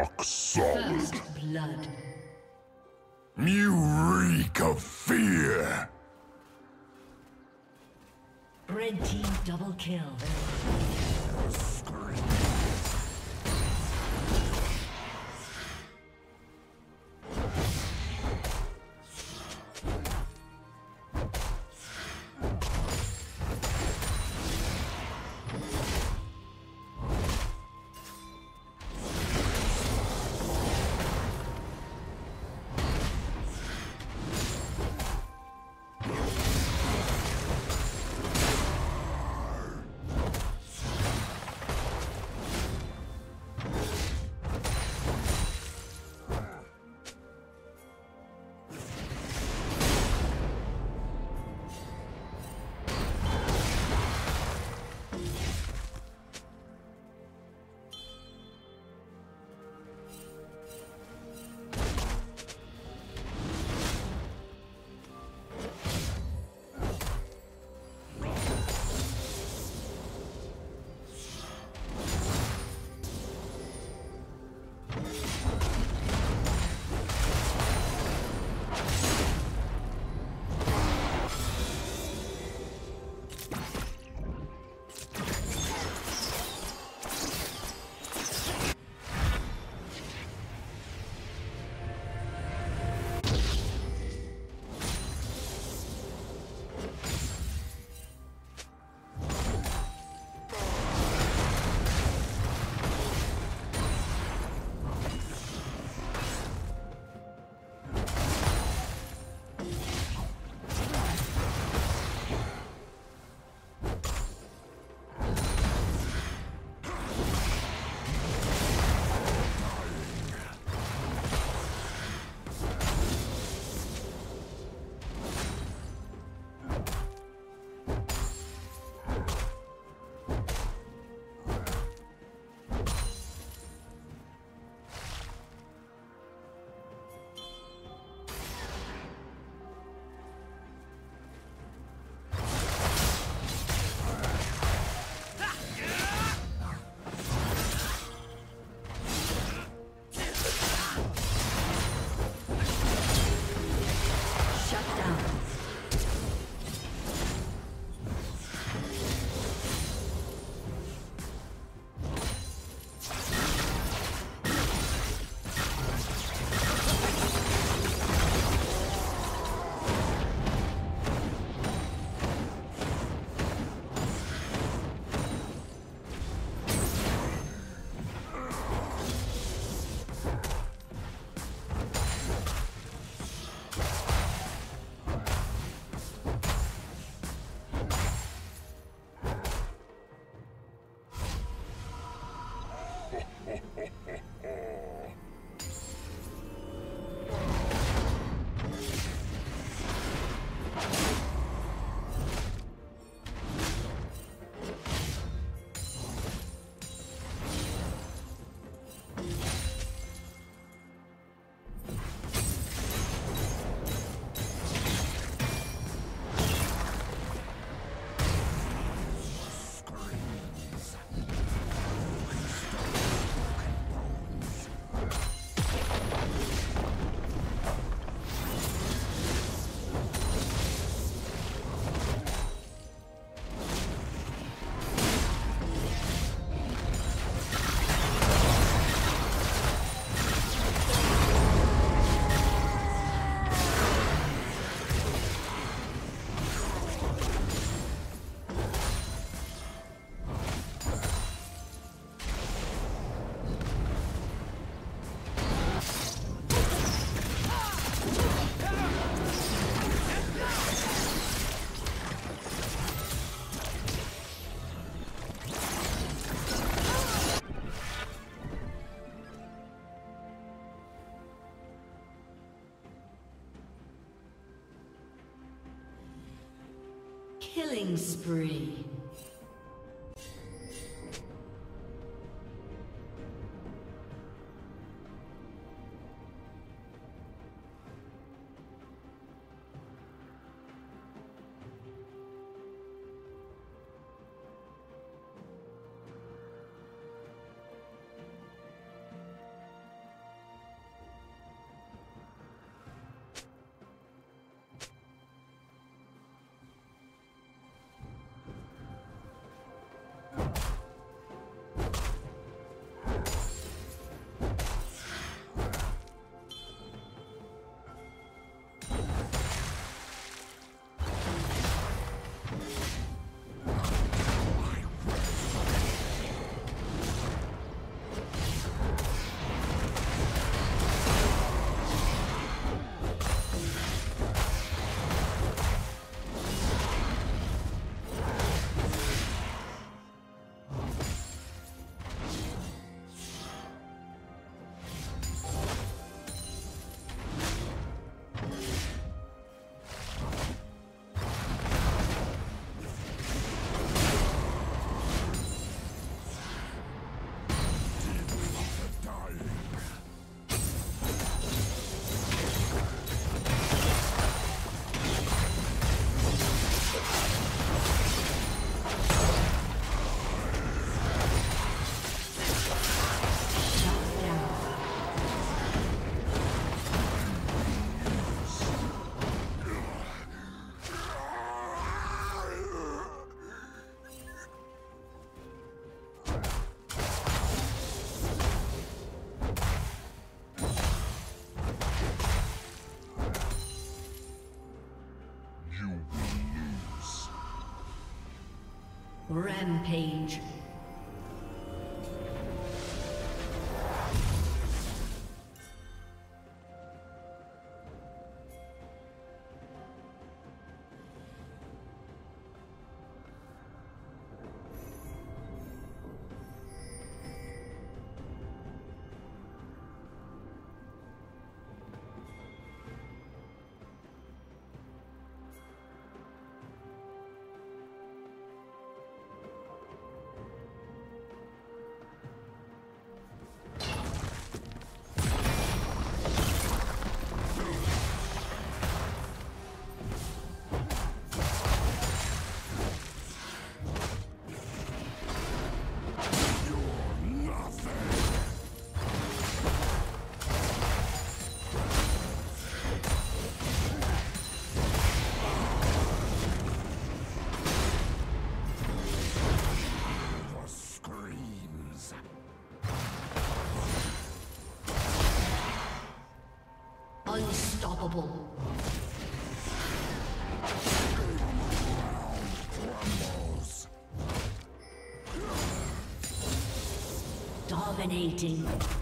Rock solid. First blood. You reek of fear. Red team double kill. Spree. Rampage. Unstoppable. Dominating.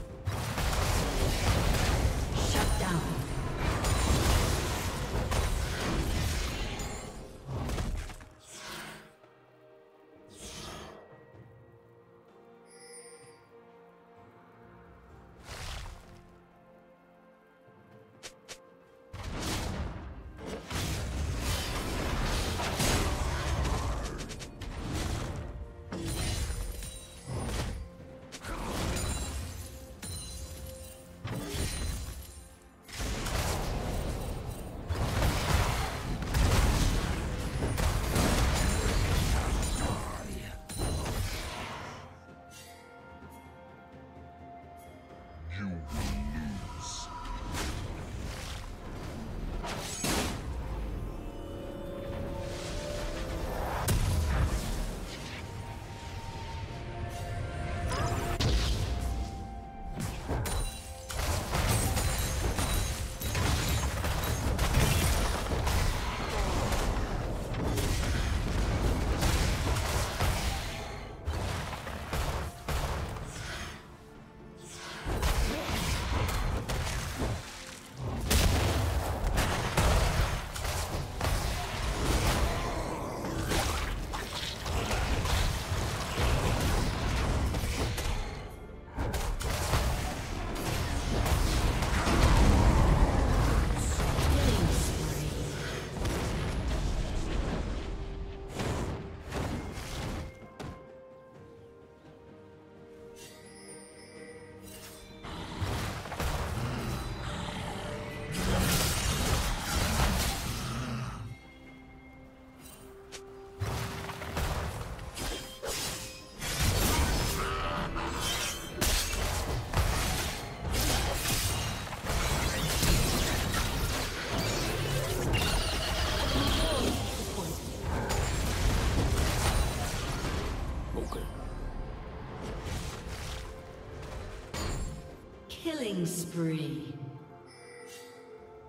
Spree.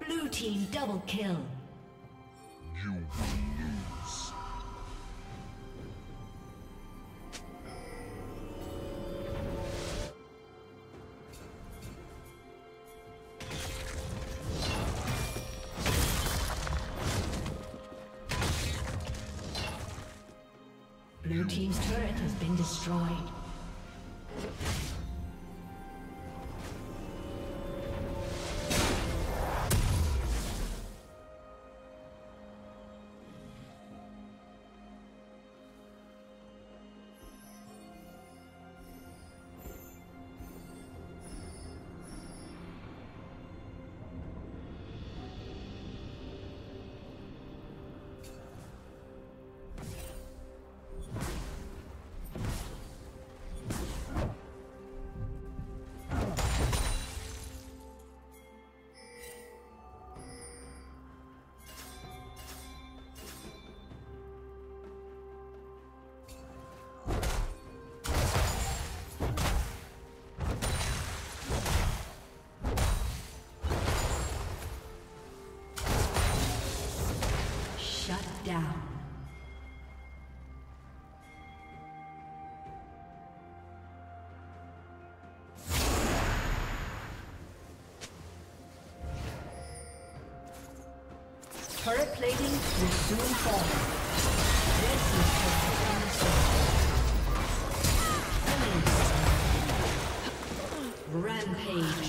Blue team double kill. You down. Turret plating will soon fall. This is Rampage.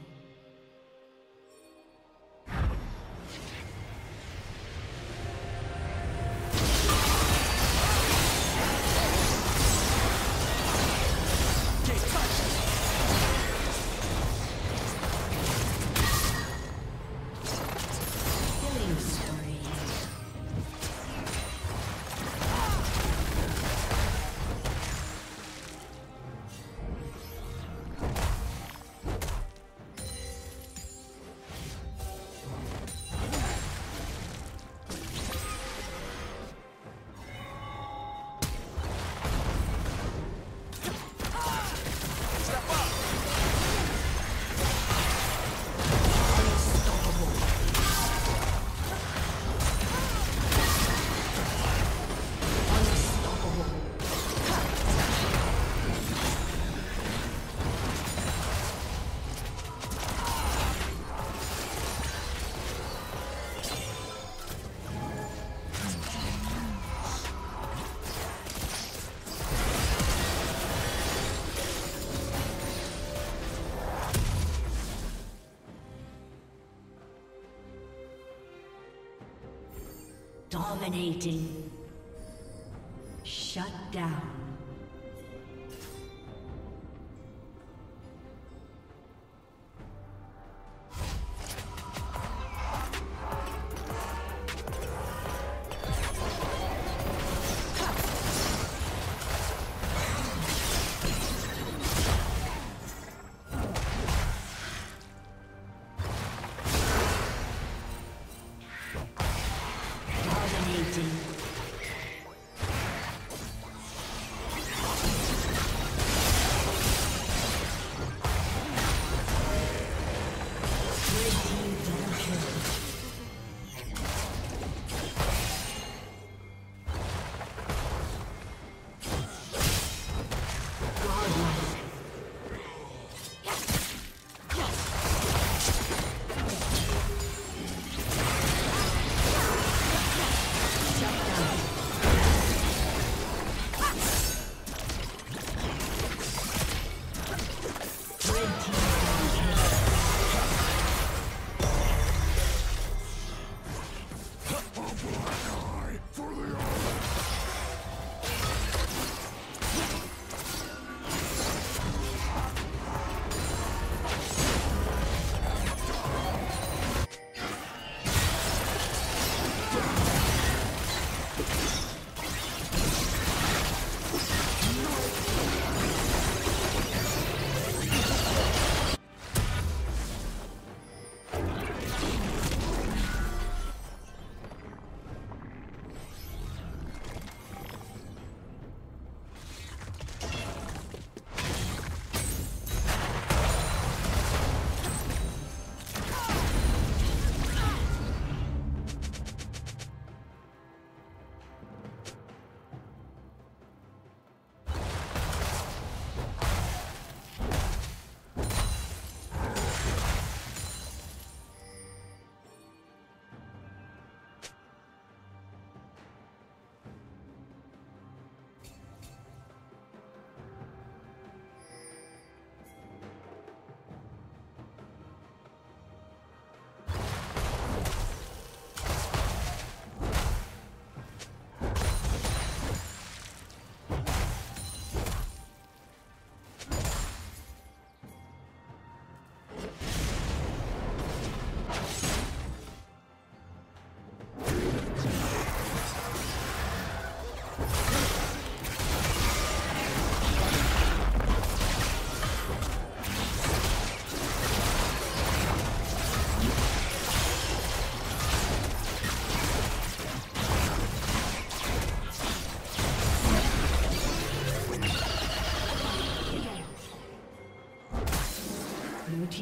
Dominating.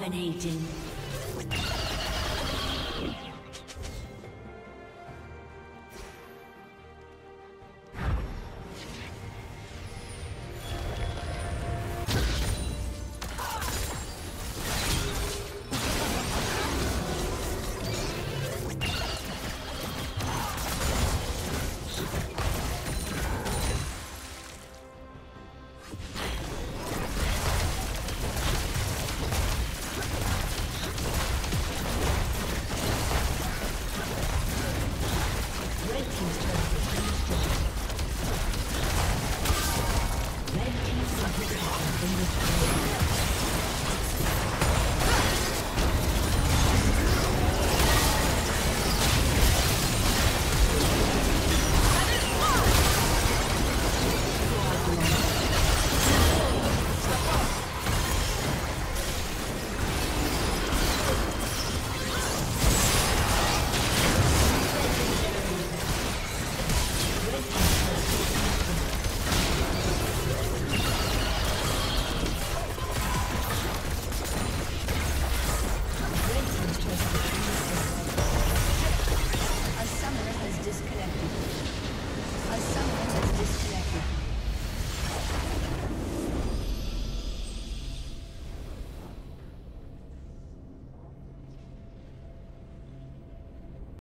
Dominating.